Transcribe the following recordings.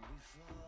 before.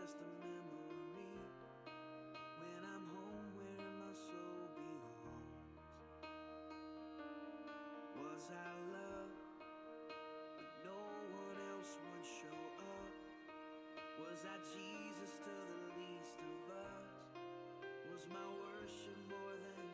just a memory. When I'm home where my soul belongs. Was I loved? But no one else would show up. Was I Jesus to the least of us? Was my worship more than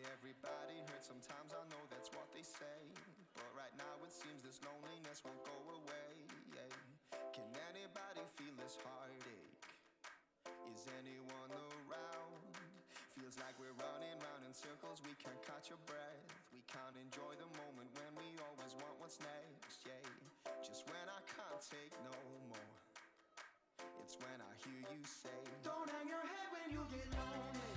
say everybody hurts sometimes I know that's what they say But right now it seems this loneliness won't go away. Can anybody feel this heartache? Is anyone around? Feels like we're running round in circles, we can't catch your breath. We can't enjoy the moment when we always want what's next, yeah. Just when I can't take no more It's when I hear you say Don't hang your head when you get lonely.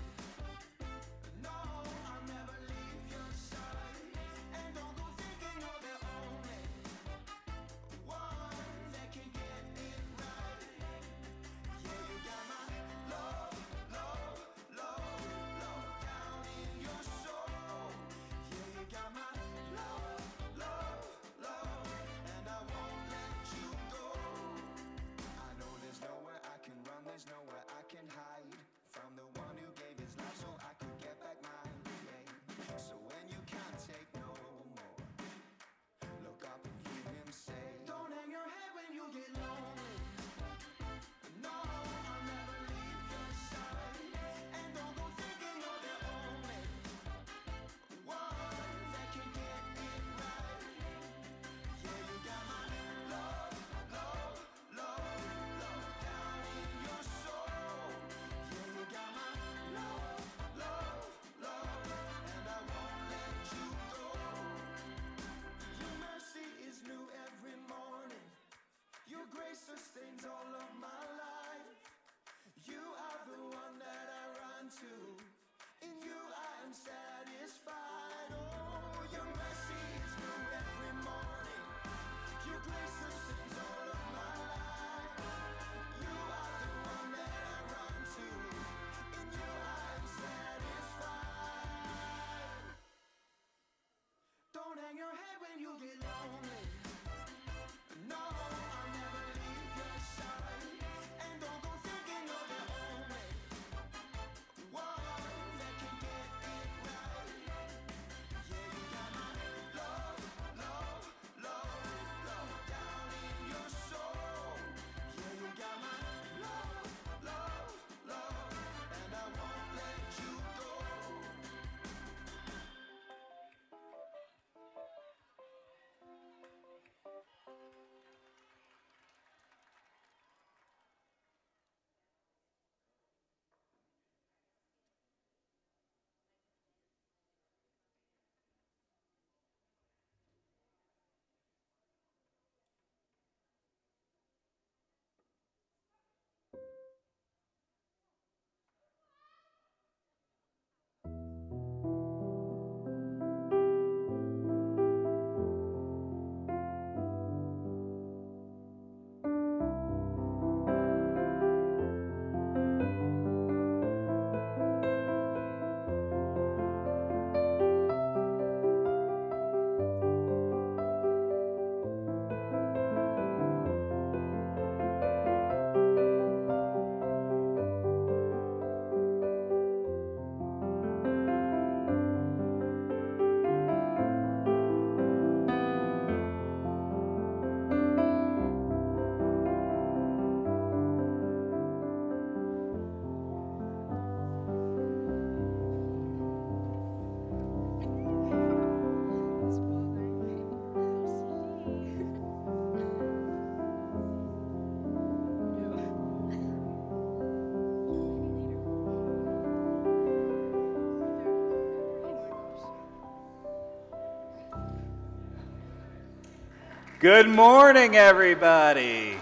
Good morning, everybody.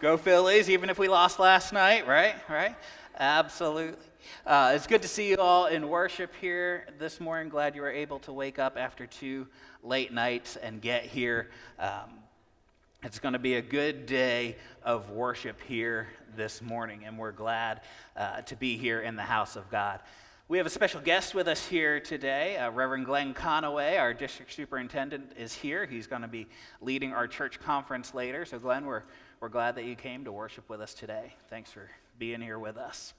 Go Phillies, even if we lost last night, right? Right? Absolutely. Uh, it's good to see you all in worship here this morning. Glad you were able to wake up after two late nights and get here. Um, it's going to be a good day of worship here this morning, and we're glad uh, to be here in the house of God. We have a special guest with us here today. Uh, Reverend Glenn Conaway, our district superintendent, is here. He's going to be leading our church conference later. So, Glenn, we're, we're glad that you came to worship with us today. Thanks for being here with us.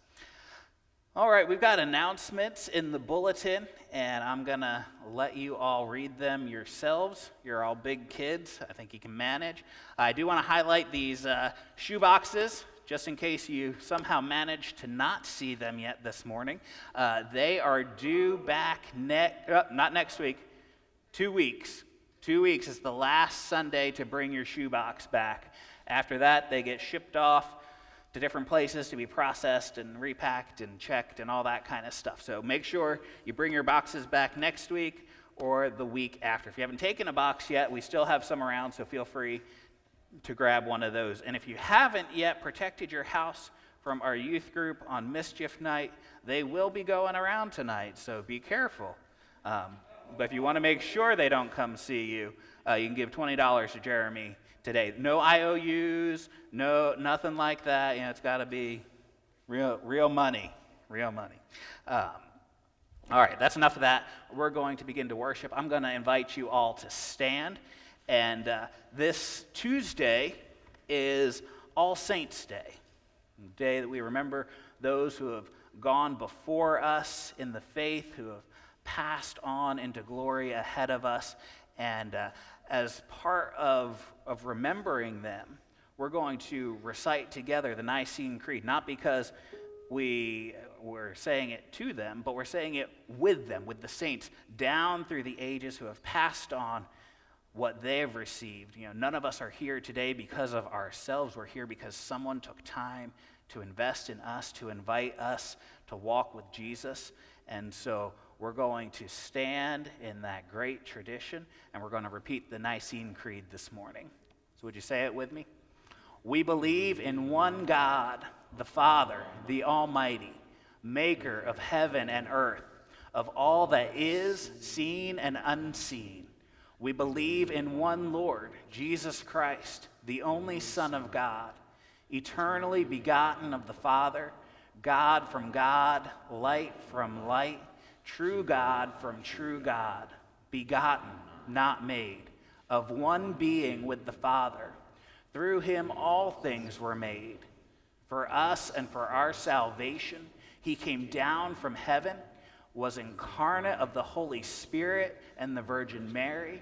All right, we've got announcements in the bulletin, and I'm going to let you all read them yourselves. You're all big kids. I think you can manage. I do want to highlight these uh, shoe boxes just in case you somehow managed to not see them yet this morning. Uh, they are due back next, uh, not next week, two weeks. Two weeks is the last Sunday to bring your shoebox back. After that, they get shipped off to different places to be processed and repacked and checked and all that kind of stuff. So make sure you bring your boxes back next week or the week after. If you haven't taken a box yet, we still have some around, so feel free to grab one of those. And if you haven't yet protected your house from our youth group on mischief night, they will be going around tonight, so be careful. Um, but if you want to make sure they don't come see you, uh, you can give $20 to Jeremy today. No IOUs, no nothing like that. You know, it's got to be real, real money, real money. Um, all right, that's enough of that. We're going to begin to worship. I'm going to invite you all to stand. And uh, this Tuesday is All Saints' Day, the day that we remember those who have gone before us in the faith, who have passed on into glory ahead of us. And uh, as part of, of remembering them, we're going to recite together the Nicene Creed, not because we were saying it to them, but we're saying it with them, with the saints down through the ages who have passed on what they've received. You know, none of us are here today because of ourselves. We're here because someone took time to invest in us, to invite us to walk with Jesus. And so we're going to stand in that great tradition and we're going to repeat the Nicene Creed this morning. So, would you say it with me? We believe in one God, the Father, the Almighty, maker of heaven and earth, of all that is seen and unseen. We believe in one Lord, Jesus Christ, the only Son of God, eternally begotten of the Father, God from God, light from light, true God from true God, begotten, not made, of one being with the Father. Through him all things were made. For us and for our salvation, he came down from heaven, was incarnate of the Holy Spirit and the Virgin Mary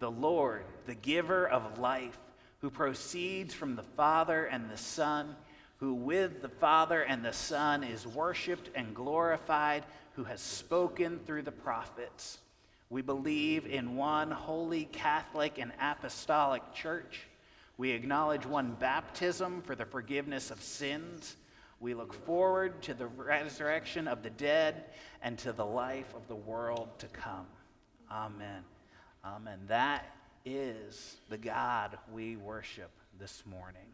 the Lord, the giver of life, who proceeds from the Father and the Son, who with the Father and the Son is worshiped and glorified, who has spoken through the prophets. We believe in one holy Catholic and apostolic church. We acknowledge one baptism for the forgiveness of sins. We look forward to the resurrection of the dead and to the life of the world to come. Amen. Um, and that is the God we worship this morning.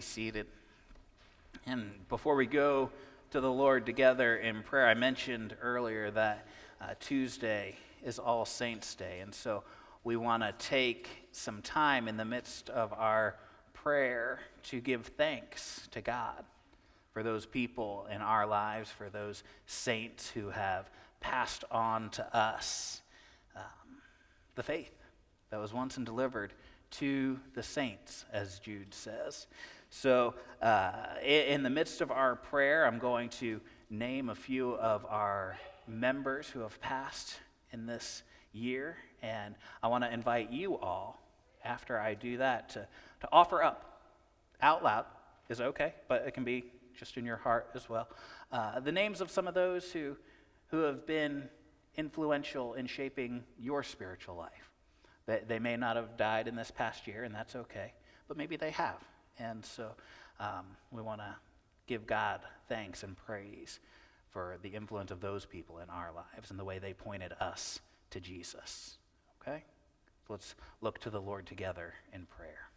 Seated. And before we go to the Lord together in prayer, I mentioned earlier that uh, Tuesday is All Saints' Day. And so we want to take some time in the midst of our prayer to give thanks to God for those people in our lives, for those saints who have passed on to us um, the faith that was once and delivered to the saints, as Jude says. So, uh, in the midst of our prayer, I'm going to name a few of our members who have passed in this year, and I want to invite you all, after I do that, to, to offer up out loud is okay, but it can be just in your heart as well. Uh, the names of some of those who, who have been influential in shaping your spiritual life. They, they may not have died in this past year, and that's okay, but maybe they have. And so um, we want to give God thanks and praise for the influence of those people in our lives and the way they pointed us to Jesus. Okay? So let's look to the Lord together in prayer.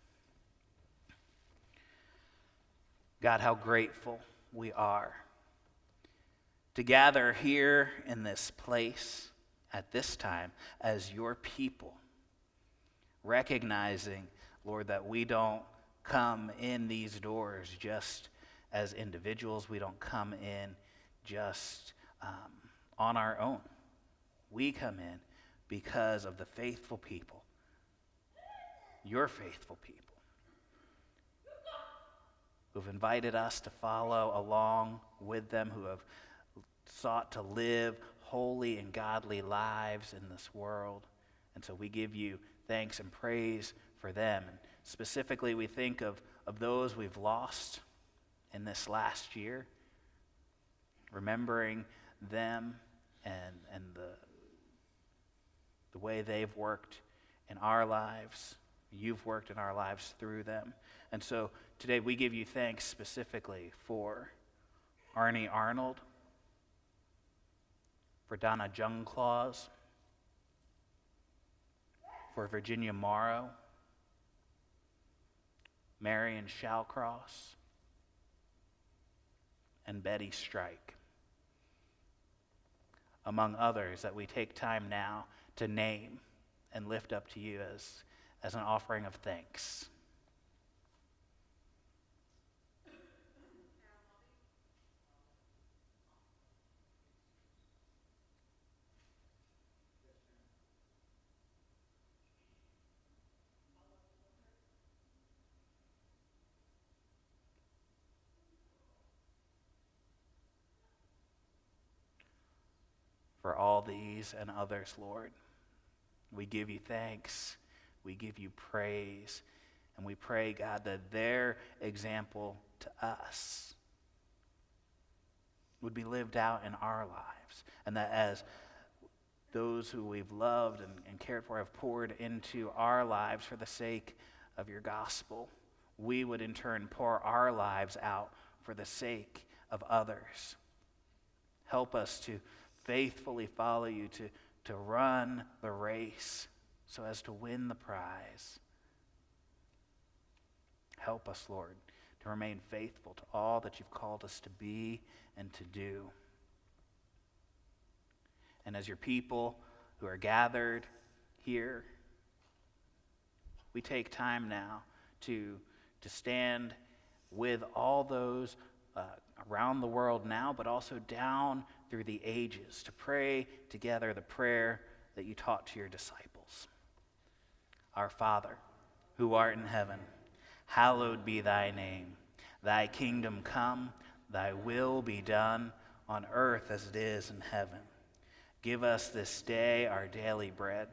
God, how grateful we are to gather here in this place at this time as your people, recognizing, Lord, that we don't come in these doors just as individuals, we don't come in just um, on our own. We come in because of the faithful people, your faithful people who've invited us to follow along with them, who have sought to live holy and godly lives in this world. And so we give you thanks and praise for them. Specifically, we think of, of those we've lost in this last year, remembering them and, and the, the way they've worked in our lives. You've worked in our lives through them. And so today we give you thanks specifically for Arnie Arnold, for Donna Jungclaws, for Virginia Morrow, Marion Shallcross, and Betty Strike, among others that we take time now to name and lift up to you as, as an offering of thanks. For all these and others, Lord, we give you thanks, we give you praise, and we pray, God, that their example to us would be lived out in our lives, and that as those who we've loved and, and cared for have poured into our lives for the sake of your gospel, we would in turn pour our lives out for the sake of others. Help us to faithfully follow you, to, to run the race so as to win the prize. Help us, Lord, to remain faithful to all that you've called us to be and to do. And as your people who are gathered here, we take time now to, to stand with all those uh, around the world now, but also down through the ages to pray together the prayer that you taught to your disciples. Our Father, who art in heaven, hallowed be thy name. Thy kingdom come, thy will be done on earth as it is in heaven. Give us this day our daily bread,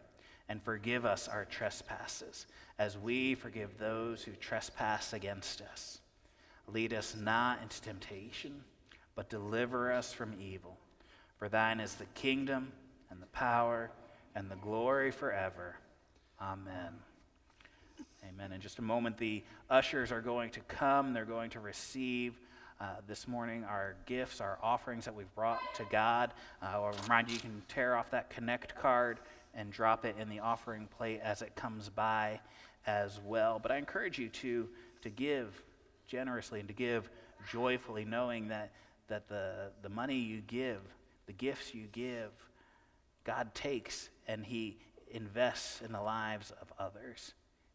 and forgive us our trespasses, as we forgive those who trespass against us. Lead us not into temptation, but deliver us from evil. For thine is the kingdom, and the power, and the glory forever. Amen. Amen. In just a moment, the ushers are going to come. They're going to receive uh, this morning our gifts, our offerings that we've brought to God. Uh, I'll remind you, you can tear off that Connect card and drop it in the offering plate as it comes by as well. But I encourage you to, to give generously and to give joyfully, knowing that, that the, the money you give, the gifts you give, God takes and He invests in the lives of others.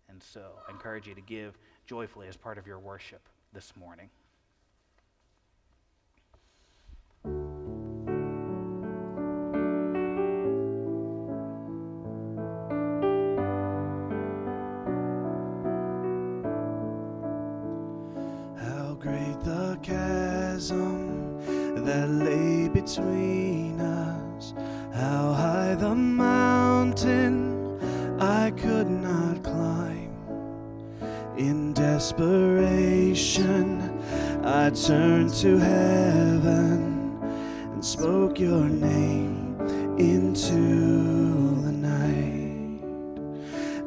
And so I encourage you to give joyfully as part of your worship this morning. Desperation, I turned to heaven and spoke your name into the night.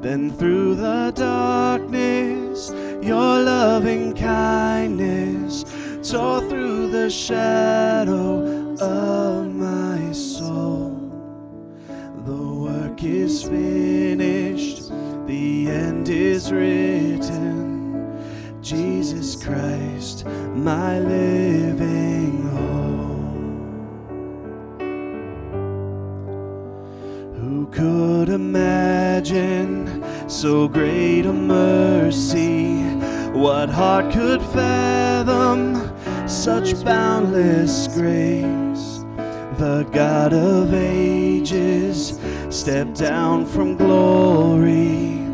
Then through the darkness, your loving kindness tore through the shadow my living hope. Who could imagine so great a mercy? What heart could fathom such boundless grace? The God of ages stepped down from glory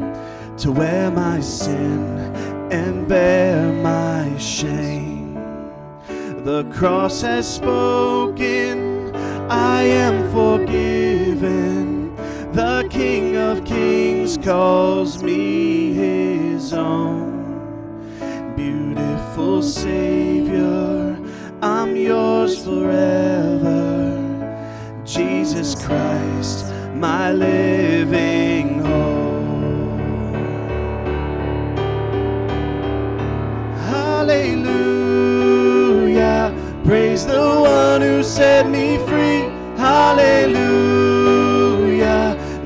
to wear my sin and bear my shame. The cross has spoken, I am forgiven. The King of Kings calls me his own. Beautiful Savior, I'm yours forever. Jesus Christ, my living Praise the one who set me free. Hallelujah.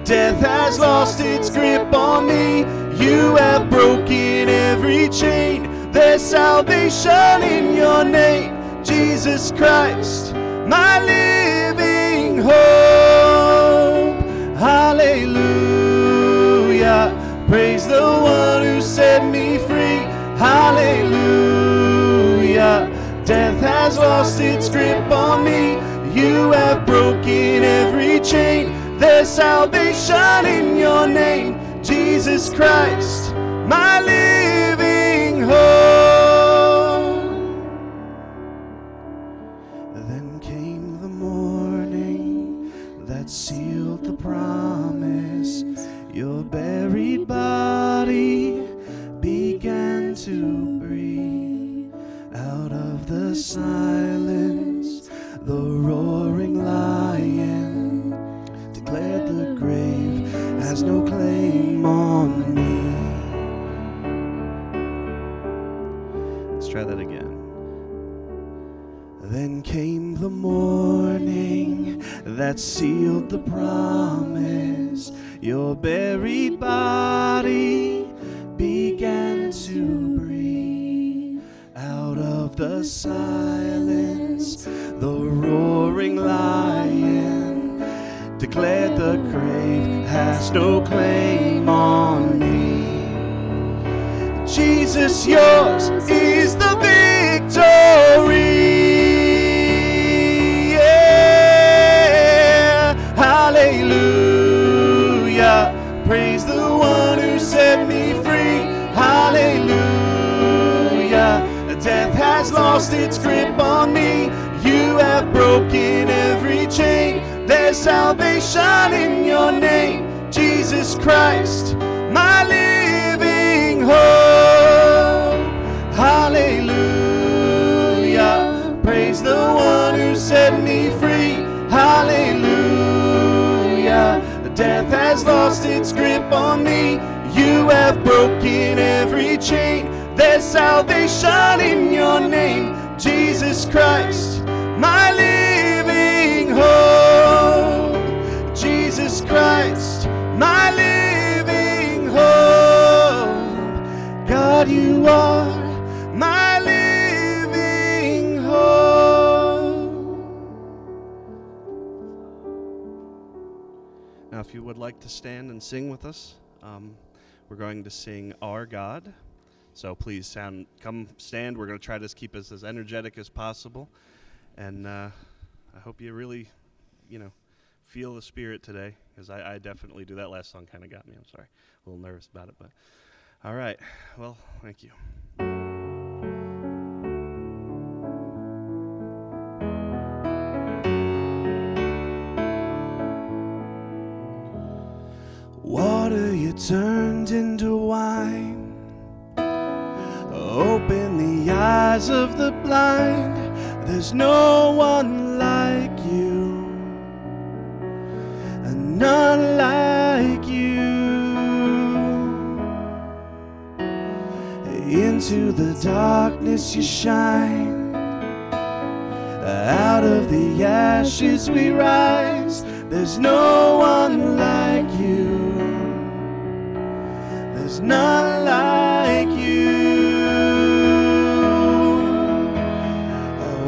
Death has lost its grip on me. You have broken every chain. There's salvation in your name, Jesus Christ, my living hope. Hallelujah. Praise the one has lost its grip on me. You have broken every chain. There's salvation in your name, Jesus Christ, my that sealed the promise. Your buried body began to breathe out of the silence. The roaring lion declared the grave has no claim on me. Jesus, yours is the victory. On me. You have broken every chain. There's salvation in your name, Jesus Christ, my living hope. Hallelujah. Praise the one who set me free. Hallelujah. Death has lost its grip on me. You have broken every chain. There's salvation in your name, Jesus Christ, my living hope. Jesus Christ, my living hope. God, you are my living hope. Now, if you would like to stand and sing with us, um, we're going to sing Our God. So please sound, come stand. We're going to try to keep us as energetic as possible. And uh, I hope you really, you know, feel the spirit today, because I, I definitely do. That last song kind of got me. I'm sorry. A little nervous about it. But all right. Well, thank you. Water you turned into wine. Open the eyes of the blind. There's no one like you, and none like you. Into the darkness you shine. Out of the ashes we rise. There's no one like you. There's none like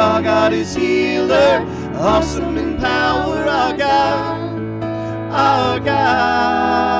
Our God is healer, awesome in power. Our God, our God.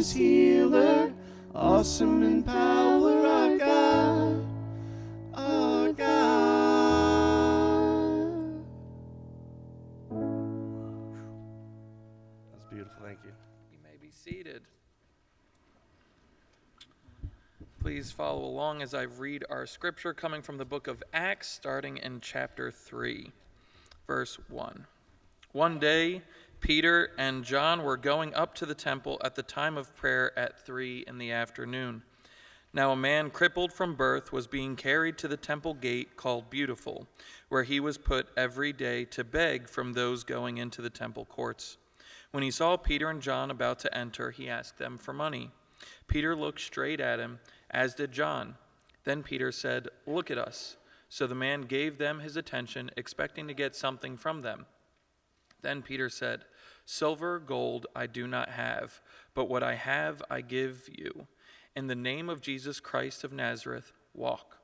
Is healer, awesome in power. Our God, our God. That's beautiful. Thank you. You may be seated. Please follow along as I read our scripture coming from the book of Acts, starting in chapter 3, verse 1. One day, Peter and John were going up to the temple at the time of prayer at 3 in the afternoon. Now, a man crippled from birth was being carried to the temple gate called Beautiful, where he was put every day to beg from those going into the temple courts. When he saw Peter and John about to enter, he asked them for money. Peter looked straight at him, as did John. Then Peter said, Look at us. So the man gave them his attention, expecting to get something from them. Then Peter said, Silver, gold I do not have, but what I have I give you. In the name of Jesus Christ of Nazareth, walk.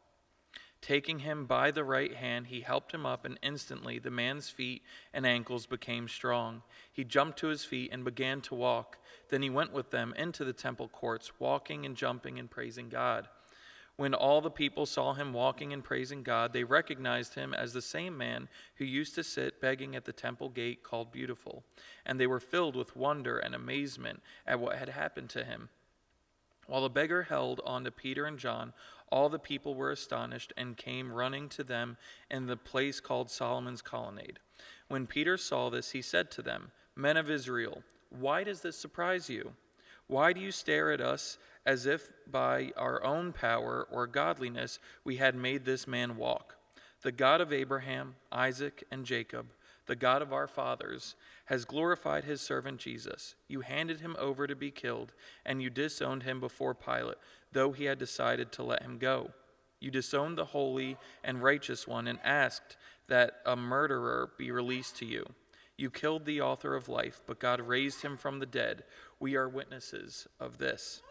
Taking him by the right hand, he helped him up, and instantly the man's feet and ankles became strong. He jumped to his feet and began to walk. Then he went with them into the temple courts, walking and jumping and praising God. When all the people saw him walking and praising God, they recognized him as the same man who used to sit begging at the temple gate called Beautiful, and they were filled with wonder and amazement at what had happened to him. While the beggar held on to Peter and John, all the people were astonished and came running to them in the place called Solomon's Colonnade. When Peter saw this, he said to them, Men of Israel, why does this surprise you? Why do you stare at us as if by our own power or godliness we had made this man walk? The God of Abraham, Isaac, and Jacob, the God of our fathers, has glorified his servant Jesus. You handed him over to be killed, and you disowned him before Pilate, though he had decided to let him go. You disowned the holy and righteous one and asked that a murderer be released to you. You killed the author of life, but God raised him from the dead. We are witnesses of this.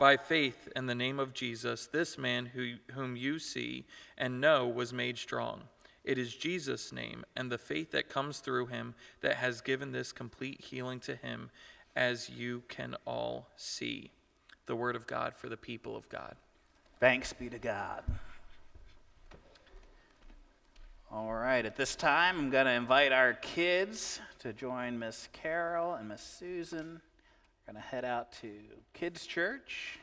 By faith in the name of Jesus, this man who, whom you see and know was made strong. It is Jesus' name and the faith that comes through him that has given this complete healing to him, as you can all see. The word of God for the people of God. Thanks be to God. All right, at this time, I'm going to invite our kids to join Miss Carol and Miss Susan. We're going to head out to Kids Church.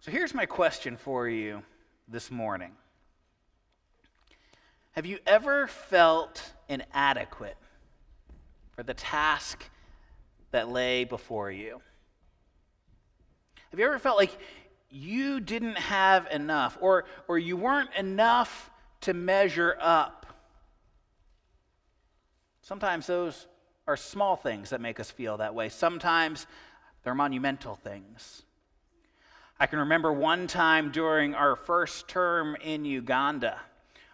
So here's my question for you this morning Have you ever felt inadequate for the task that lay before you? Have you ever felt like you didn't have enough or, or you weren't enough to measure up? Sometimes those are small things that make us feel that way. Sometimes they're monumental things. I can remember one time during our first term in Uganda.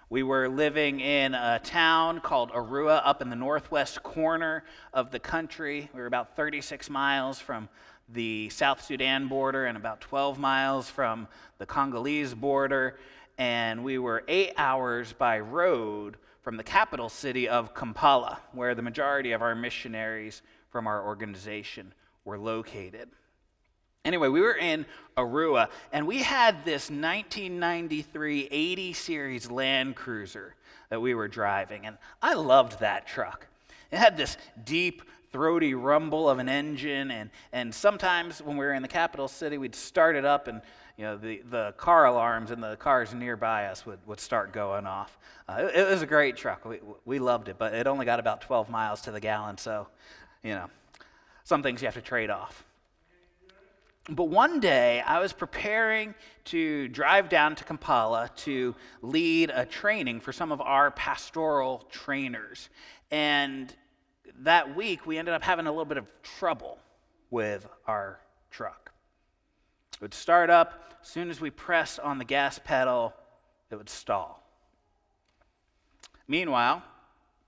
We were living in a town called Arua up in the northwest corner of the country. We were about 36 miles from the South Sudan border and about 12 miles from the Congolese border. And we were eight hours by road from the capital city of Kampala, where the majority of our missionaries from our organization were located. Anyway, we were in Arua, and we had this 1993 80 Series Land Cruiser that we were driving, and I loved that truck. It had this deep throaty rumble of an engine. And, and sometimes when we were in the capital city, we'd start it up and you know, the, the car alarms in the cars nearby us would, would start going off. Uh, it, it was a great truck. We, we loved it, but it only got about 12 miles to the gallon. So, you know, some things you have to trade off. But one day, I was preparing to drive down to Kampala to lead a training for some of our pastoral trainers. And that week, we ended up having a little bit of trouble with our truck. It would start up, as soon as we pressed on the gas pedal, it would stall. Meanwhile,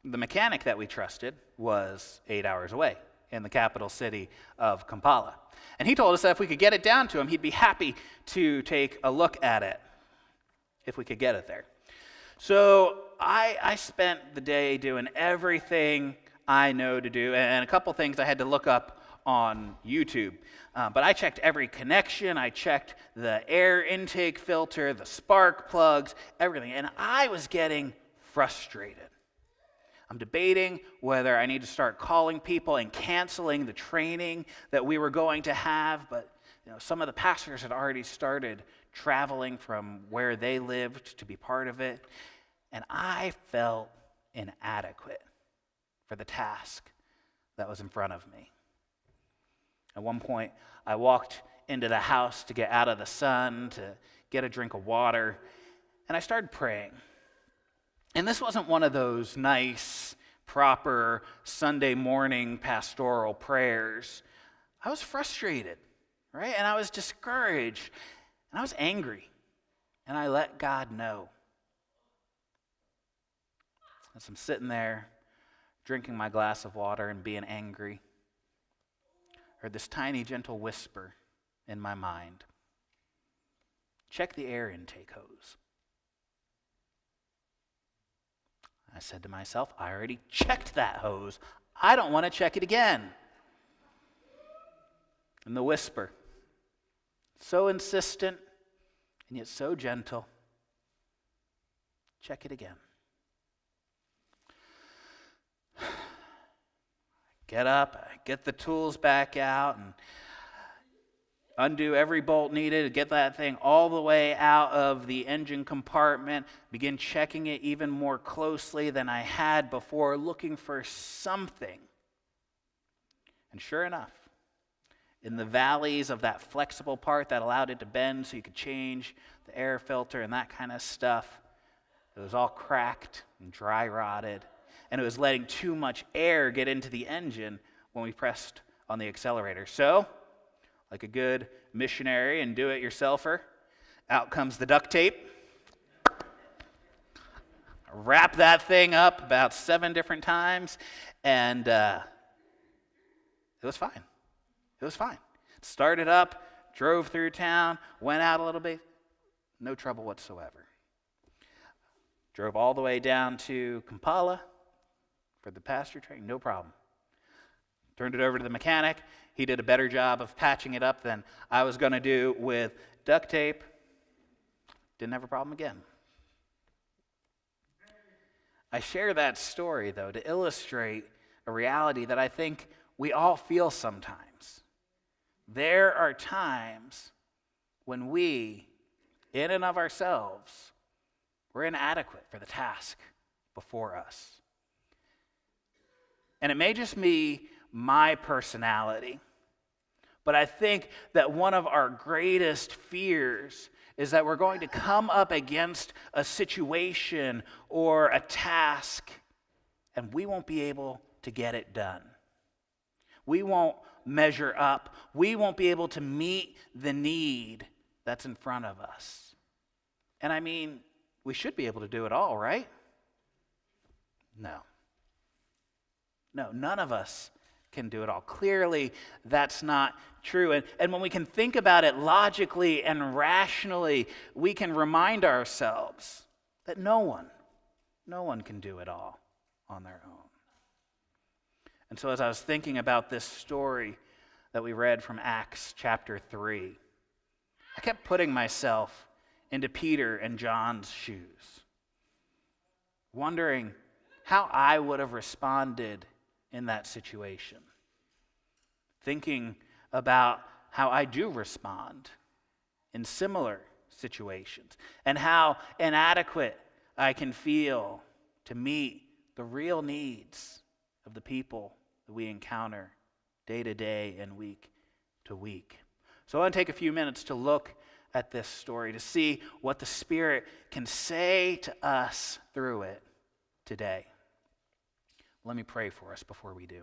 the mechanic that we trusted was eight hours away in the capital city of Kampala. And he told us that if we could get it down to him, he'd be happy to take a look at it if we could get it there. So I, I spent the day doing everything I know to do, and a couple things I had to look up on YouTube. Uh, but I checked every connection, I checked the air intake filter, the spark plugs, everything, and I was getting frustrated. I'm debating whether I need to start calling people and canceling the training that we were going to have, but you know, some of the pastors had already started traveling from where they lived to be part of it, and I felt inadequate for the task that was in front of me. At one point, I walked into the house to get out of the sun, to get a drink of water, and I started praying. And this wasn't one of those nice, proper Sunday morning pastoral prayers. I was frustrated, right? And I was discouraged, and I was angry. And I let God know. As I'm sitting there, drinking my glass of water and being angry, heard this tiny, gentle whisper in my mind check the air intake hose. I said to myself, I already checked that hose. I don't want to check it again. And the whisper, so insistent and yet so gentle, check it again. Get up, get the tools back out, and undo every bolt needed, get that thing all the way out of the engine compartment, begin checking it even more closely than I had before, looking for something. And sure enough, in the valleys of that flexible part that allowed it to bend so you could change the air filter and that kind of stuff, it was all cracked and dry rotted, and it was letting too much air get into the engine when we pressed on the accelerator. So, like a good missionary and do it yourselfer. Out comes the duct tape. Wrap that thing up about seven different times, and uh, it was fine. It was fine. Started up, drove through town, went out a little bit, no trouble whatsoever. Drove all the way down to Kampala for the pasture training, no problem. Turned it over to the mechanic. He did a better job of patching it up than I was going to do with duct tape. Didn't have a problem again. I share that story, though, to illustrate a reality that I think we all feel sometimes. There are times when we, in and of ourselves, we're inadequate for the task before us. And it may just be my personality. But I think that one of our greatest fears is that we're going to come up against a situation or a task and we won't be able to get it done. We won't measure up. We won't be able to meet the need that's in front of us. And I mean, we should be able to do it all, right? No. No, none of us can do it all. Clearly, that's not true. And, and when we can think about it logically and rationally, we can remind ourselves that no one, no one can do it all on their own. And so, as I was thinking about this story that we read from Acts chapter 3, I kept putting myself into Peter and John's shoes, wondering how I would have responded in that situation. thinking about how I do respond in similar situations and how inadequate I can feel to meet the real needs of the people that we encounter day to day and week to week. So I want to take a few minutes to look at this story to see what the Spirit can say to us through it today. Let me pray for us before we do.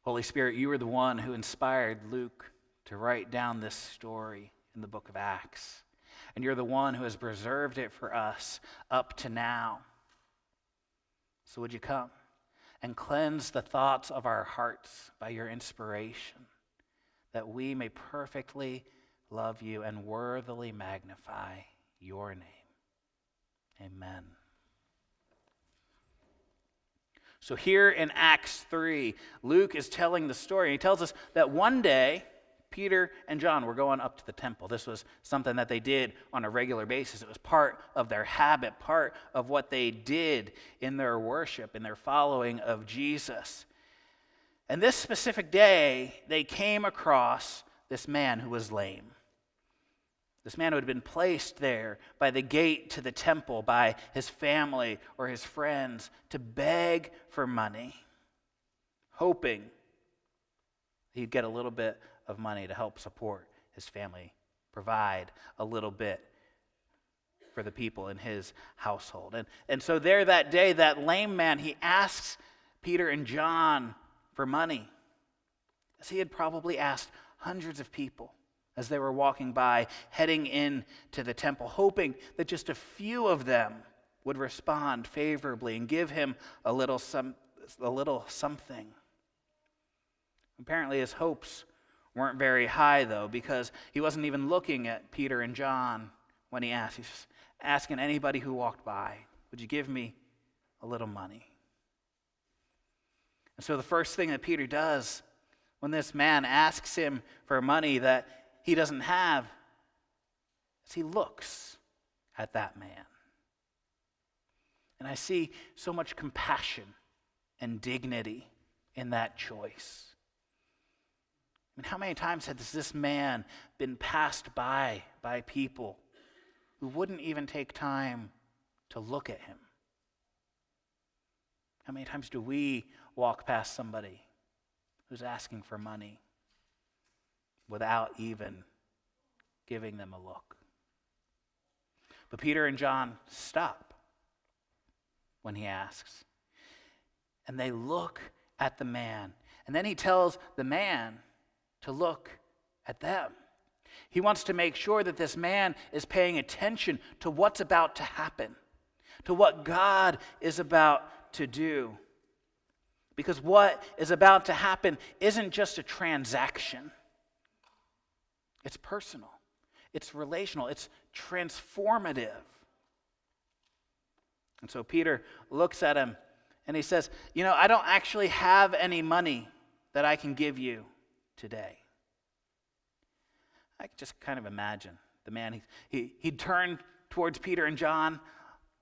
Holy Spirit, you are the one who inspired Luke to write down this story in the book of Acts. And you're the one who has preserved it for us up to now. So would you come and cleanse the thoughts of our hearts by your inspiration, that we may perfectly love you and worthily magnify your name. Amen. So, here in Acts 3, Luke is telling the story. He tells us that one day, Peter and John were going up to the temple. This was something that they did on a regular basis. It was part of their habit, part of what they did in their worship, in their following of Jesus. And this specific day, they came across this man who was lame. This man who had been placed there by the gate to the temple by his family or his friends to beg for money, hoping he'd get a little bit of money to help support his family, provide a little bit for the people in his household. And, and so, there that day, that lame man, he asks Peter and John for money, as he had probably asked hundreds of people as they were walking by, heading in to the temple, hoping that just a few of them would respond favorably and give him a little, some, a little something. Apparently, his hopes weren't very high, though, because he wasn't even looking at Peter and John when he asked. He's asking anybody who walked by, Would you give me a little money? And so, the first thing that Peter does when this man asks him for money that he doesn't have as he looks at that man. And I see so much compassion and dignity in that choice. I mean, how many times has this man been passed by by people who wouldn't even take time to look at him? How many times do we walk past somebody who's asking for money without even giving them a look? But Peter and John stop when he asks. And they look at the man. And then he tells the man to look at them. He wants to make sure that this man is paying attention to what's about to happen, to what God is about to do. Because what is about to happen isn't just a transaction, it's personal, it's relational, it's transformative. And so Peter looks at him and he says, You know, I don't actually have any money that I can give you today. I can just kind of imagine the man, he, he, he turned towards Peter and John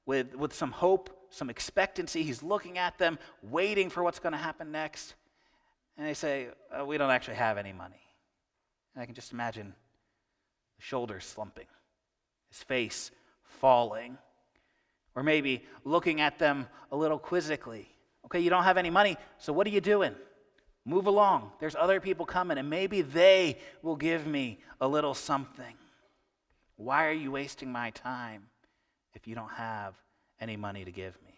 with, with some hope, some expectancy. He's looking at them, waiting for what's going to happen next. And they say, uh, We don't actually have any money. And I can just imagine the shoulders slumping, his face falling, or maybe looking at them a little quizzically. Okay, you don't have any money, so what are you doing? Move along. There's other people coming, and maybe they will give me a little something. Why are you wasting my time if you don't have any money to give me?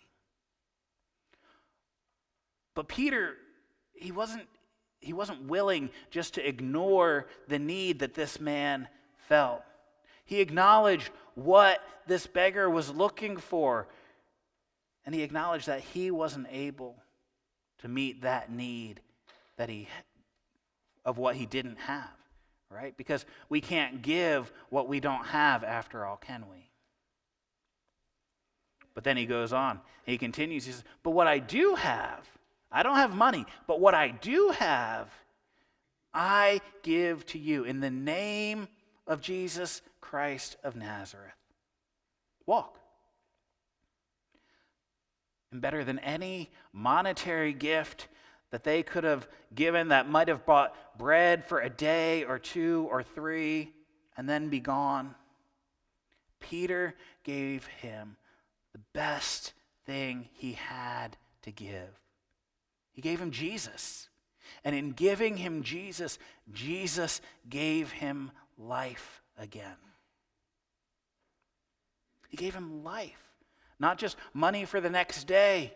But Peter, he wasn't, he wasn't willing just to ignore the need that this man felt. He acknowledged what this beggar was looking for, and he acknowledged that he wasn't able to meet that need that he of what he didn't have, right? Because we can't give what we don't have after all, can we? But then he goes on. He continues. He says, But what I do have, I don't have money, but what I do have, I give to you in the name of Jesus Christ of Nazareth. Walk. And better than any monetary gift that they could have given that might have bought bread for a day or two or three and then be gone. Peter gave him the best thing he had to give. He gave him Jesus. And in giving him Jesus, Jesus gave him life again. He gave him life, not just money for the next day.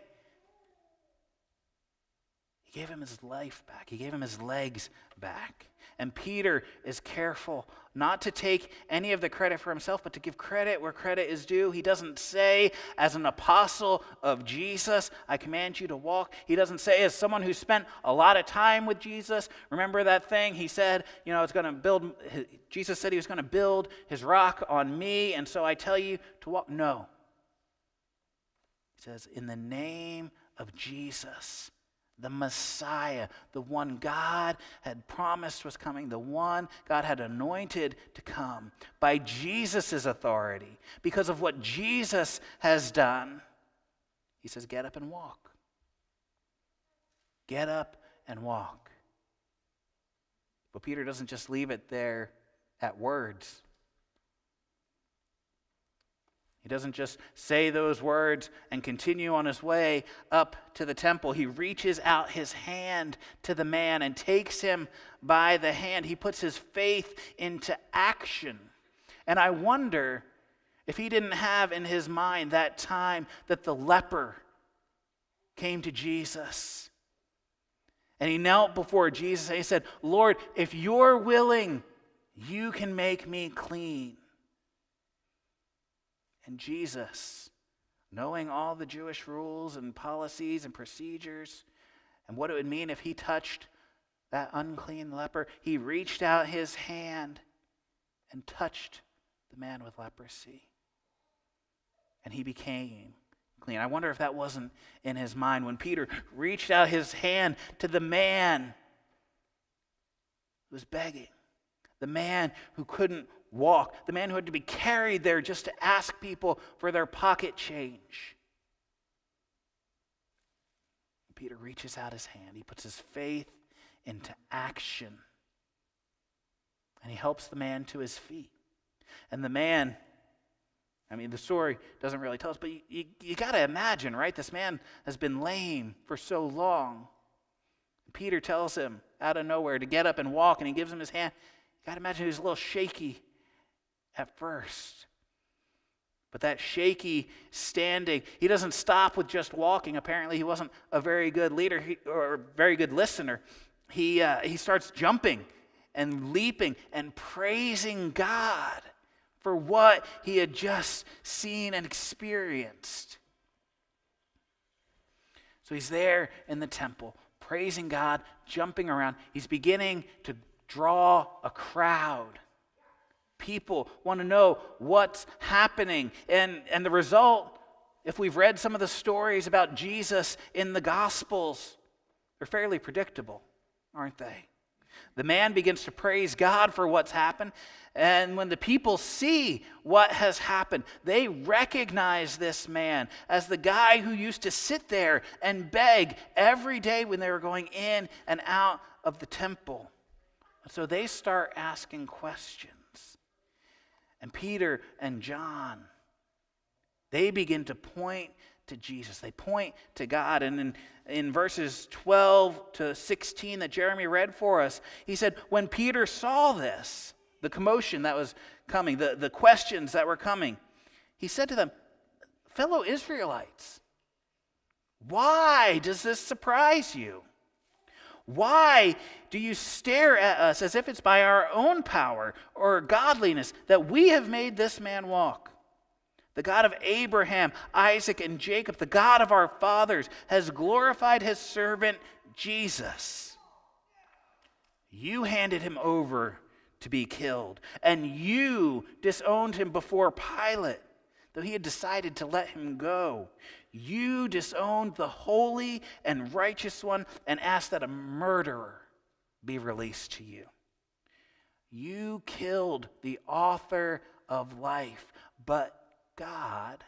Gave him his life back, he gave him his legs back. And Peter is careful not to take any of the credit for himself, but to give credit where credit is due. He doesn't say, as an apostle of Jesus, I command you to walk. He doesn't say, as someone who spent a lot of time with Jesus. Remember that thing? He said, you know, it's going to build, Jesus said he was going to build his rock on me, and so I tell you to walk. No. He says, in the name of Jesus the Messiah, the one God had promised was coming, the one God had anointed to come by Jesus' authority, because of what Jesus has done. He says, Get up and walk. Get up and walk. But Peter doesn't just leave it there at words. He doesn't just say those words and continue on his way up to the temple. He reaches out his hand to the man and takes him by the hand. He puts his faith into action. And I wonder if he didn't have in his mind that time that the leper came to Jesus. And he knelt before Jesus and he said, Lord, if you're willing, you can make me clean. And Jesus, knowing all the Jewish rules and policies and procedures and what it would mean if he touched that unclean leper, he reached out his hand and touched the man with leprosy. And he became clean. I wonder if that wasn't in his mind when Peter reached out his hand to the man who was begging, the man who couldn't walk, the man who had to be carried there just to ask people for their pocket change. Peter reaches out his hand, he puts his faith into action, and he helps the man to his feet. And the man, I mean, the story doesn't really tell us, but you, you, you got to imagine, right? This man has been lame for so long. Peter tells him out of nowhere to get up and walk, and he gives him his hand. You got to imagine he was a little shaky at first. But that shaky standing, he doesn't stop with just walking. Apparently, he wasn't a very good leader or a very good listener. He, uh, he starts jumping and leaping and praising God for what he had just seen and experienced. So he's there in the temple, praising God, jumping around. He's beginning to draw a crowd people want to know what's happening. And, and the result, if we've read some of the stories about Jesus in the Gospels, they're fairly predictable, aren't they? The man begins to praise God for what's happened. And when the people see what has happened, they recognize this man as the guy who used to sit there and beg every day when they were going in and out of the temple. So they start asking questions. And Peter and John, they begin to point to Jesus. They point to God. And in, in verses 12 to 16 that Jeremy read for us, he said, When Peter saw this, the commotion that was coming, the, the questions that were coming, he said to them, Fellow Israelites, why does this surprise you? Why do you stare at us as if it's by our own power or godliness that we have made this man walk? The God of Abraham, Isaac, and Jacob, the God of our fathers, has glorified his servant Jesus. You handed him over to be killed, and you disowned him before Pilate, though he had decided to let him go. You disowned the holy and righteous one and asked that a murderer be released to you. You killed the author of life, but God,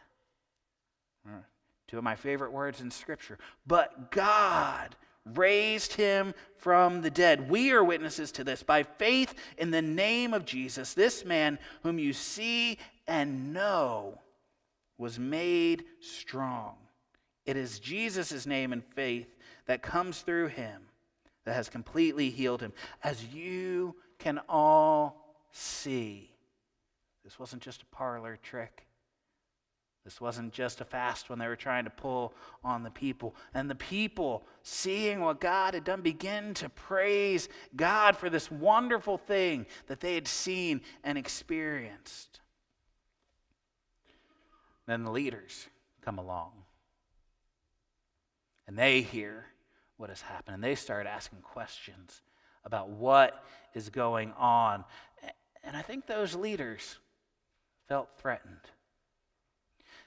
two of my favorite words in Scripture, but God raised him from the dead. We are witnesses to this. By faith in the name of Jesus, this man whom you see and know was made strong. It is Jesus' name and faith that comes through him that has completely healed him. As you can all see, this wasn't just a parlor trick. This wasn't just a fast when they were trying to pull on the people. And the people, seeing what God had done, begin to praise God for this wonderful thing that they had seen and experienced. Then the leaders come along. And they hear what has happened. And they start asking questions about what is going on. And I think those leaders felt threatened.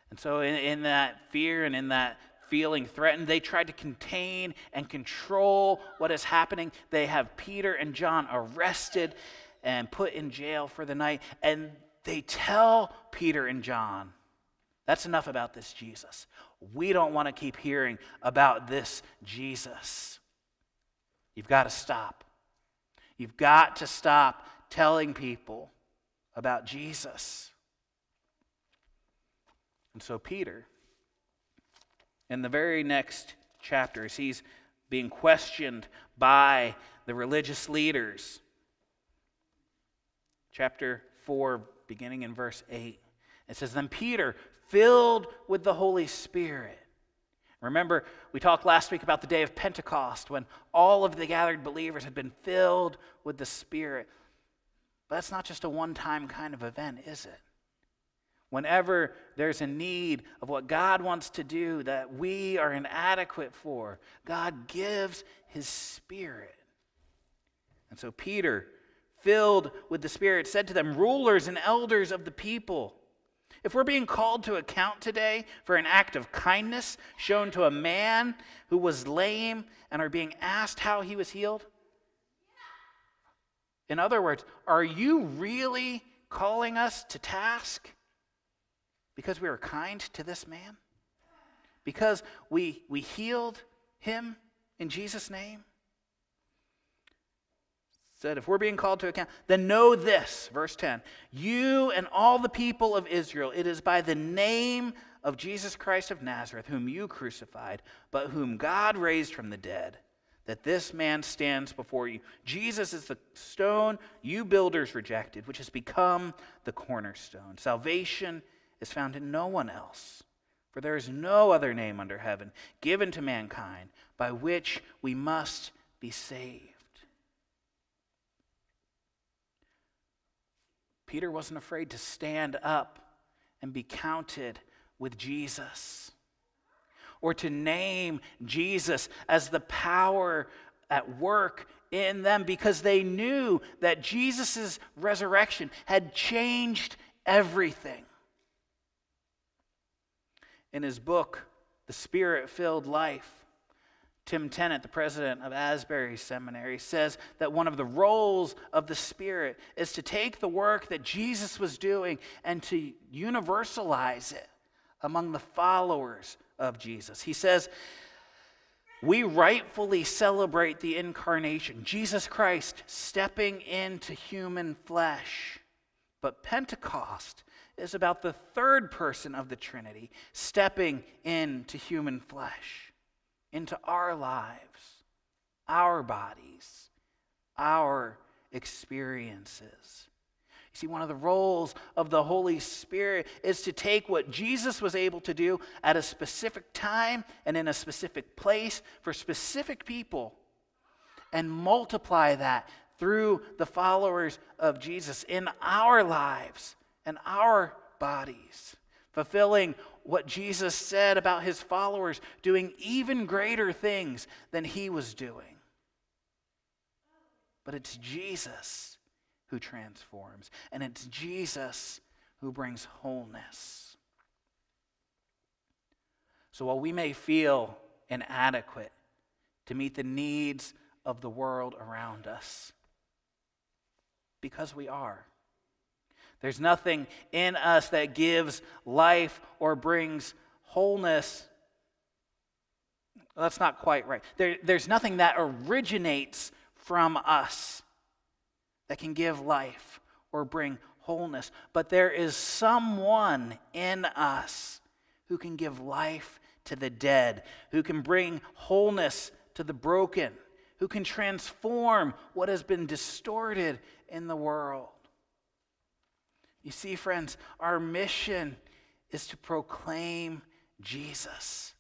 And so, in, in that fear and in that feeling threatened, they tried to contain and control what is happening. They have Peter and John arrested and put in jail for the night. And they tell Peter and John, that's enough about this Jesus. We don't want to keep hearing about this Jesus. You've got to stop. You've got to stop telling people about Jesus. And so, Peter, in the very next chapters, he's being questioned by the religious leaders. Chapter 4, beginning in verse 8, it says, Then Peter, filled with the Holy Spirit, Remember, we talked last week about the day of Pentecost when all of the gathered believers had been filled with the Spirit. But that's not just a one time kind of event, is it? Whenever there's a need of what God wants to do that we are inadequate for, God gives His Spirit. And so Peter, filled with the Spirit, said to them, Rulers and elders of the people, if we're being called to account today for an act of kindness shown to a man who was lame and are being asked how he was healed, in other words, are you really calling us to task because we were kind to this man? Because we, we healed him in Jesus' name? Said, if we're being called to account, then know this, verse 10 you and all the people of Israel, it is by the name of Jesus Christ of Nazareth, whom you crucified, but whom God raised from the dead, that this man stands before you. Jesus is the stone you builders rejected, which has become the cornerstone. Salvation is found in no one else, for there is no other name under heaven given to mankind by which we must be saved. Peter wasn't afraid to stand up and be counted with Jesus or to name Jesus as the power at work in them because they knew that Jesus' resurrection had changed everything. In his book, The Spirit Filled Life, Tim Tennent, the president of Asbury Seminary, says that one of the roles of the Spirit is to take the work that Jesus was doing and to universalize it among the followers of Jesus. He says, we rightfully celebrate the incarnation, Jesus Christ stepping into human flesh. But Pentecost is about the third person of the Trinity stepping into human flesh into our lives, our bodies, our experiences. You see, one of the roles of the Holy Spirit is to take what Jesus was able to do at a specific time and in a specific place for specific people and multiply that through the followers of Jesus in our lives and our bodies, fulfilling what Jesus said about his followers doing even greater things than he was doing. But it's Jesus who transforms, and it's Jesus who brings wholeness. So while we may feel inadequate to meet the needs of the world around us, because we are, there's nothing in us that gives life or brings wholeness that's not quite right. There, there's nothing that originates from us that can give life or bring wholeness, but there is someone in us who can give life to the dead, who can bring wholeness to the broken, who can transform what has been distorted in the world. You see, friends, our mission is to proclaim Jesus,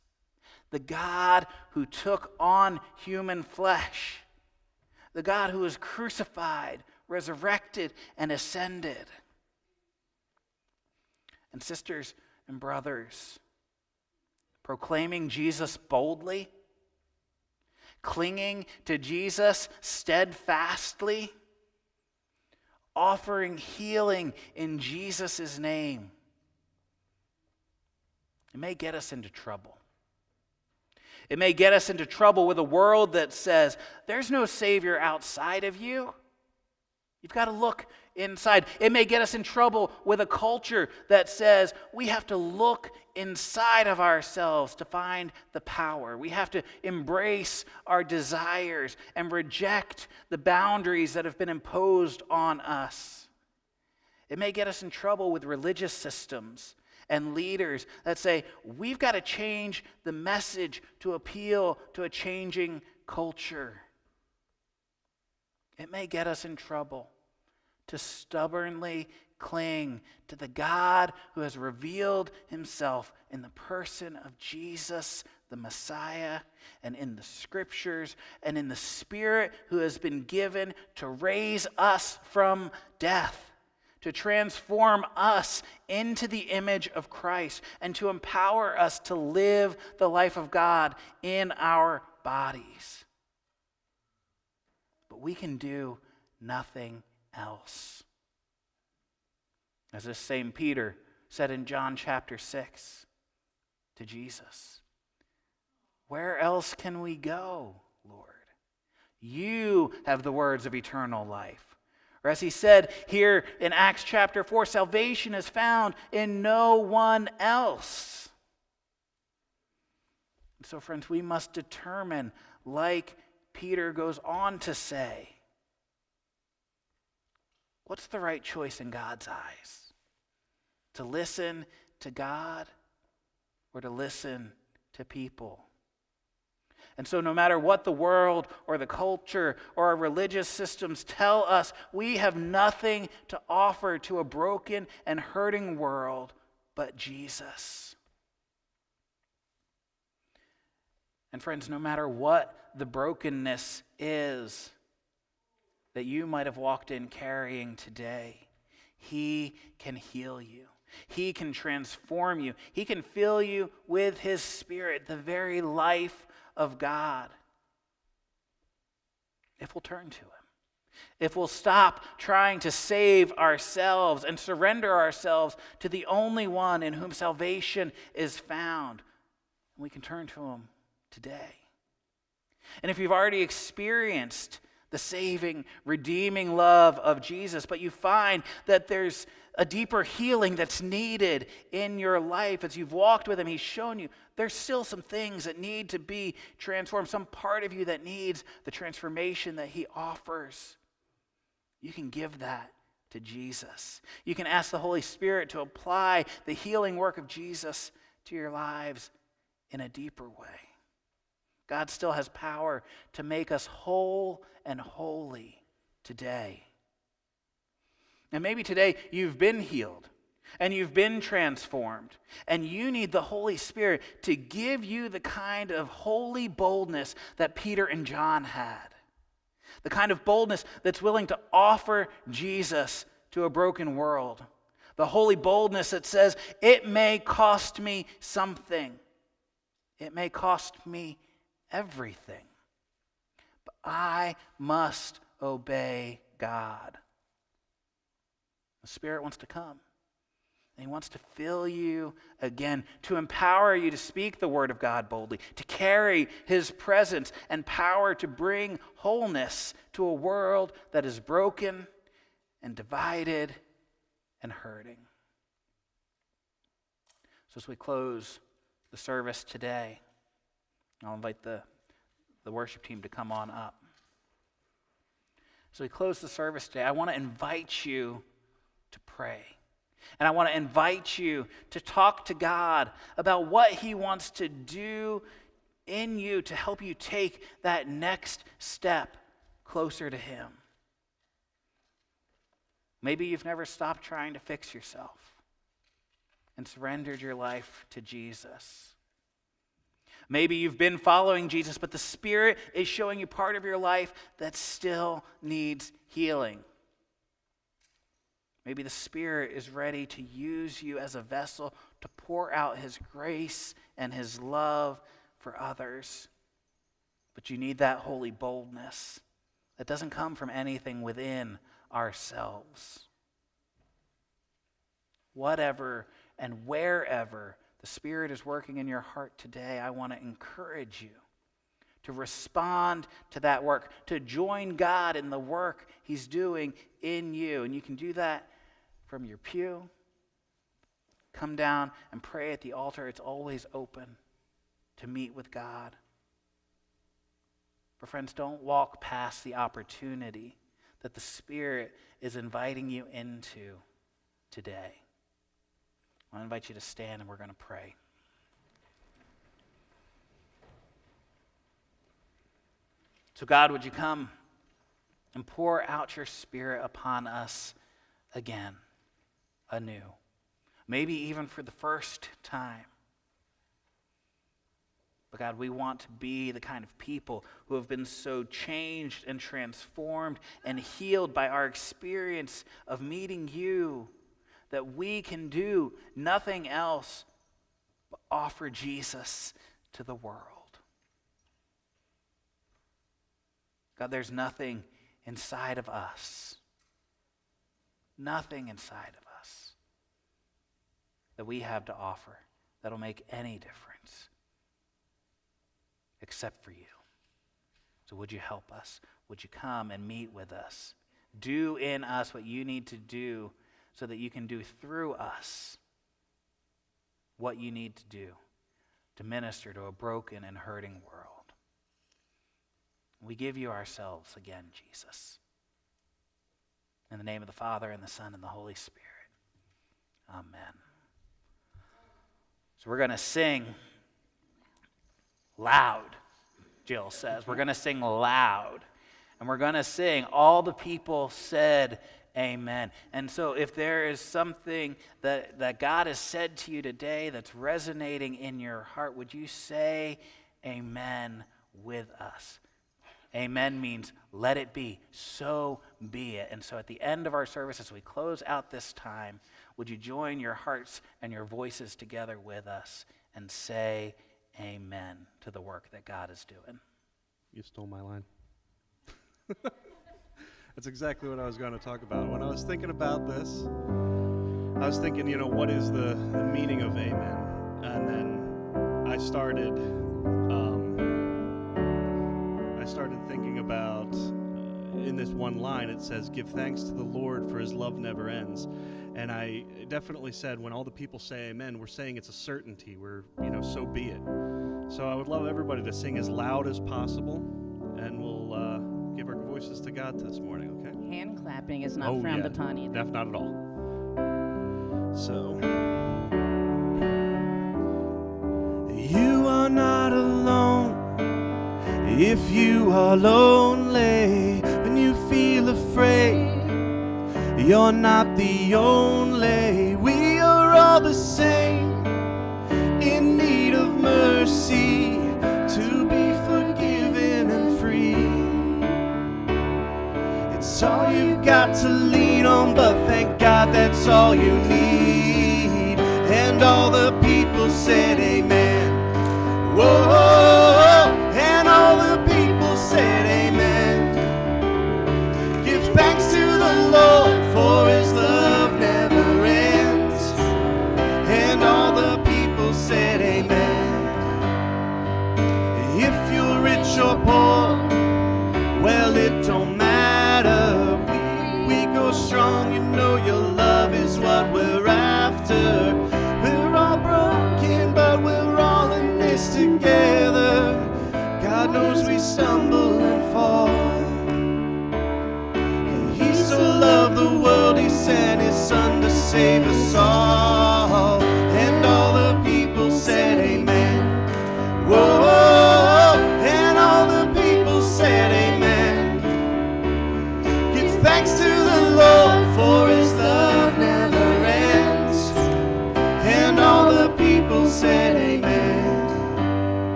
the God who took on human flesh, the God who was crucified, resurrected, and ascended. And, sisters and brothers, proclaiming Jesus boldly, clinging to Jesus steadfastly, offering healing in Jesus' name. It may get us into trouble. It may get us into trouble with a world that says, there's no Savior outside of you. You've got to look inside. It may get us in trouble with a culture that says we have to look inside of ourselves to find the power. We have to embrace our desires and reject the boundaries that have been imposed on us. It may get us in trouble with religious systems and leaders that say we've got to change the message to appeal to a changing culture. It may get us in trouble to stubbornly cling to the God who has revealed himself in the person of Jesus, the Messiah, and in the scriptures, and in the Spirit who has been given to raise us from death to transform us into the image of Christ and to empower us to live the life of God in our bodies. But we can do nothing else. As this same Peter said in John chapter 6 to Jesus, Where else can we go, Lord? You have the words of eternal life. Or as he said here in Acts chapter 4, salvation is found in no one else. So, friends, we must determine, like Peter goes on to say, what's the right choice in God's eyes? To listen to God or to listen to people? And so, no matter what the world or the culture or our religious systems tell us, we have nothing to offer to a broken and hurting world but Jesus. And, friends, no matter what the brokenness is that you might have walked in carrying today, He can heal you. He can transform you. He can fill you with His Spirit, the very life of God if we'll turn to Him. If we'll stop trying to save ourselves and surrender ourselves to the only one in whom salvation is found, we can turn to Him today. And if you've already experienced the saving, redeeming love of Jesus, but you find that there's a deeper healing that's needed in your life as you've walked with Him. He's shown you there's still some things that need to be transformed, some part of you that needs the transformation that He offers. You can give that to Jesus. You can ask the Holy Spirit to apply the healing work of Jesus to your lives in a deeper way. God still has power to make us whole and holy today. And maybe today you've been healed and you've been transformed, and you need the Holy Spirit to give you the kind of holy boldness that Peter and John had. The kind of boldness that's willing to offer Jesus to a broken world. The holy boldness that says, it may cost me something, it may cost me everything, but I must obey God. The Spirit wants to come. And He wants to fill you again, to empower you to speak the Word of God boldly, to carry His presence and power to bring wholeness to a world that is broken and divided and hurting. So, as we close the service today, I'll invite the, the worship team to come on up. So we close the service today. I want to invite you to pray. And I want to invite you to talk to God about what He wants to do in you to help you take that next step closer to Him. Maybe you've never stopped trying to fix yourself and surrendered your life to Jesus. Maybe you've been following Jesus, but the Spirit is showing you part of your life that still needs healing. Maybe the Spirit is ready to use you as a vessel to pour out His grace and His love for others. But you need that holy boldness that doesn't come from anything within ourselves. Whatever and wherever the Spirit is working in your heart today, I want to encourage you to respond to that work, to join God in the work He's doing in you. And you can do that from your pew. Come down and pray at the altar. It's always open to meet with God. But, friends, don't walk past the opportunity that the Spirit is inviting you into today. I invite you to stand and we're going to pray. So, God, would you come and pour out your Spirit upon us again, anew, maybe even for the first time. But God, we want to be the kind of people who have been so changed and transformed and healed by our experience of meeting you that we can do nothing else but offer Jesus to the world. God, there's nothing inside of us, nothing inside of us that we have to offer that'll make any difference except for you. So, would you help us? Would you come and meet with us? Do in us what you need to do so that you can do through us what you need to do to minister to a broken and hurting world. We give you ourselves again, Jesus. In the name of the Father, and the Son, and the Holy Spirit. Amen. So we're going to sing loud, Jill says. We're going to sing loud. And we're going to sing, All the people said, Amen. And so, if there is something that, that God has said to you today that's resonating in your heart, would you say Amen with us? Amen means let it be, so be it. And so, at the end of our service, as we close out this time, would you join your hearts and your voices together with us and say Amen to the work that God is doing? You stole my line. That's exactly what I was going to talk about. When I was thinking about this, I was thinking, you know, what is the, the meaning of amen? And then I started, um, I started thinking about uh, in this one line it says, "Give thanks to the Lord for His love never ends." And I definitely said, when all the people say amen, we're saying it's a certainty. We're, you know, so be it. So I would love everybody to sing as loud as possible, and we'll voices to God this morning, okay? Hand clapping is not Oh, frowned yeah. upon either. Def- not at all. So. You are not alone. If you are lonely and you feel afraid, you're not the only. We are all the same, in need of mercy got to lean on, but thank God that's all you need. And all the people said, Amen. Whoa,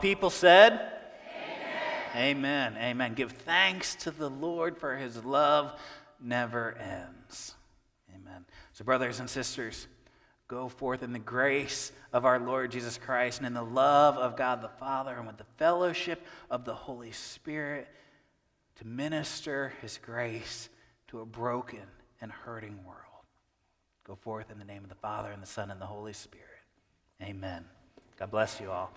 people said, Amen. Amen. Amen. Give thanks to the Lord for his love never ends. Amen. So, brothers and sisters, go forth in the grace of our Lord Jesus Christ and in the love of God the Father and with the fellowship of the Holy Spirit to minister his grace to a broken and hurting world. Go forth in the name of the Father and the Son and the Holy Spirit. Amen. God bless you all.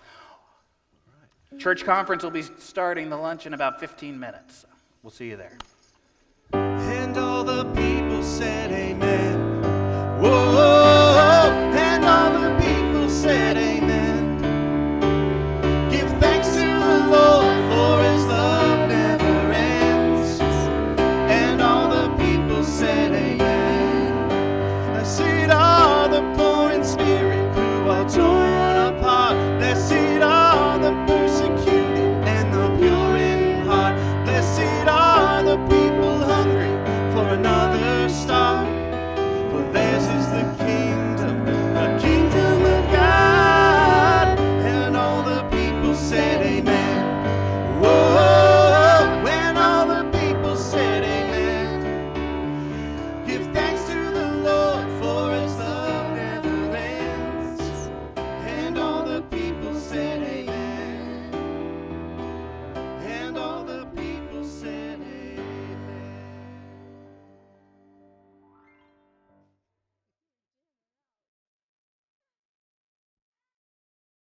Church conference will be starting the lunch in about 15 minutes. We'll see you there. And all the people said, Amen. Whoa,